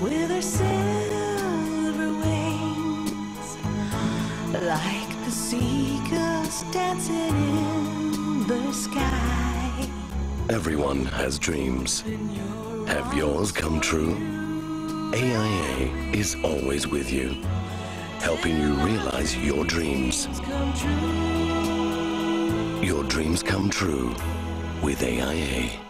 with her silver like the seagulls dancing in the sky. Everyone has dreams. Have yours come true? AIA is always with you, helping you realize your dreams. Your dreams come true with AIA.